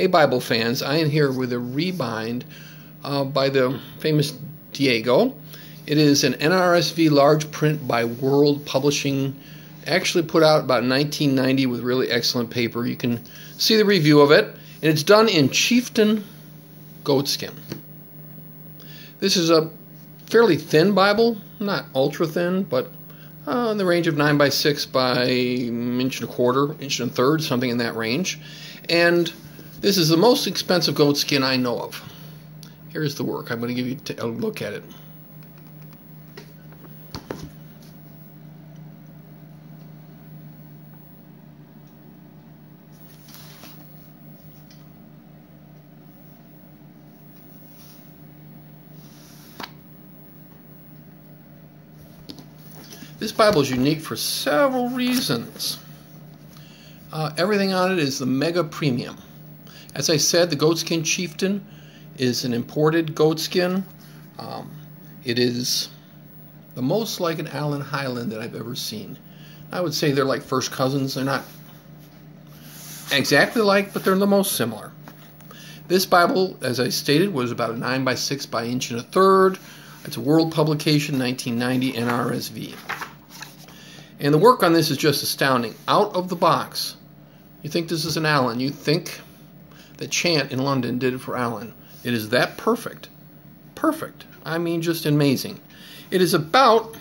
Hey, Bible fans, I am here with a rebind uh, by the famous Diego. It is an NRSV large print by World Publishing, actually put out about 1990 with really excellent paper. You can see the review of it, and it's done in Chieftain goatskin. This is a fairly thin Bible, not ultra thin, but uh, in the range of 9 by 6 by inch and a quarter, inch and a third, something in that range. And this is the most expensive goat skin I know of. Here's the work. I'm going to give you a look at it. This Bible is unique for several reasons. Uh, everything on it is the mega premium. As I said, the goatskin chieftain is an imported goatskin. Um, it is the most like an Allan Highland that I've ever seen. I would say they're like first cousins. They're not exactly like, but they're the most similar. This Bible, as I stated, was about a 9 by 6 by inch and a third. It's a world publication, 1990 NRSV. And the work on this is just astounding. Out of the box, you think this is an Allan. You think that Chant in London did for Allan. It is that perfect. Perfect. I mean, just amazing. It is about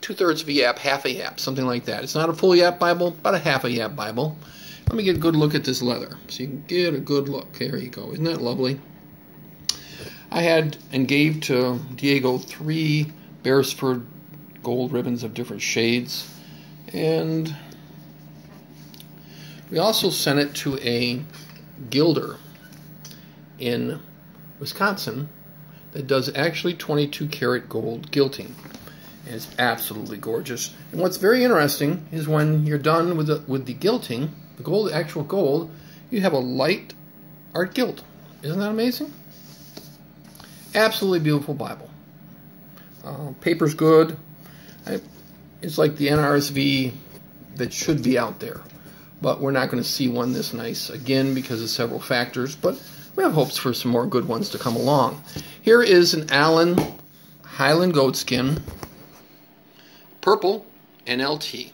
two thirds of a yap, half a yap, something like that. It's not a full yap Bible, but a half a yap Bible. Let me get a good look at this leather so you can get a good look. There you go. Isn't that lovely? I had and gave to Diego three Beresford gold ribbons of different shades. And we also sent it to a gilder in Wisconsin that does actually 22 karat gold gilting. And it's absolutely gorgeous. And what's very interesting is when you're done with the, with the gilting, the gold, actual gold, you have a light art gilt. Isn't that amazing? Absolutely beautiful Bible. Uh, paper's good. I, it's like the NRSV that should be out there but we're not going to see one this nice again because of several factors, but we have hopes for some more good ones to come along. Here is an Allan Highland Goatskin, purple NLT.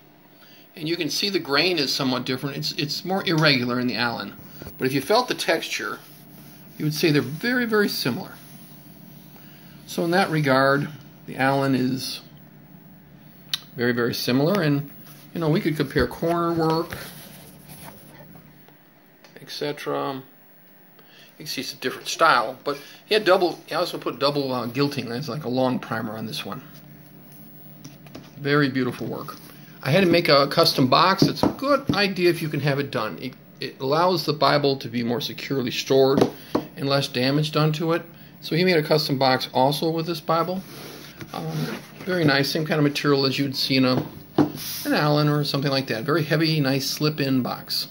And you can see the grain is somewhat different. It's, it's more irregular in the Allan. But if you felt the texture, you would say they're very, very similar. So in that regard, the Allan is very, very similar. And, you know, we could compare corner work, etc. You can see it's a different style, but he had double. He also put double uh, gilting. That's like a long primer on this one. Very beautiful work. I had to make a custom box. It's a good idea if you can have it done. It, it allows the Bible to be more securely stored and less damage done to it. So he made a custom box also with this Bible. Um, very nice, same kind of material as you'd see in a, an Allan or something like that. Very heavy, nice slip-in box.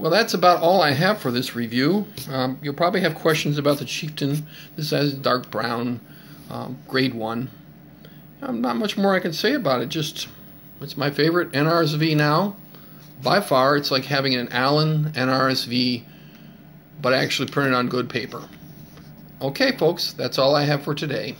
Well, that's about all I have for this review. Um, you'll probably have questions about the Chieftain. This has dark brown, um, grade 1. Um, not much more I can say about it. Just, it's my favorite NRSV now. By far, it's like having an Allan NRSV, but actually printed on good paper. Okay, folks, that's all I have for today.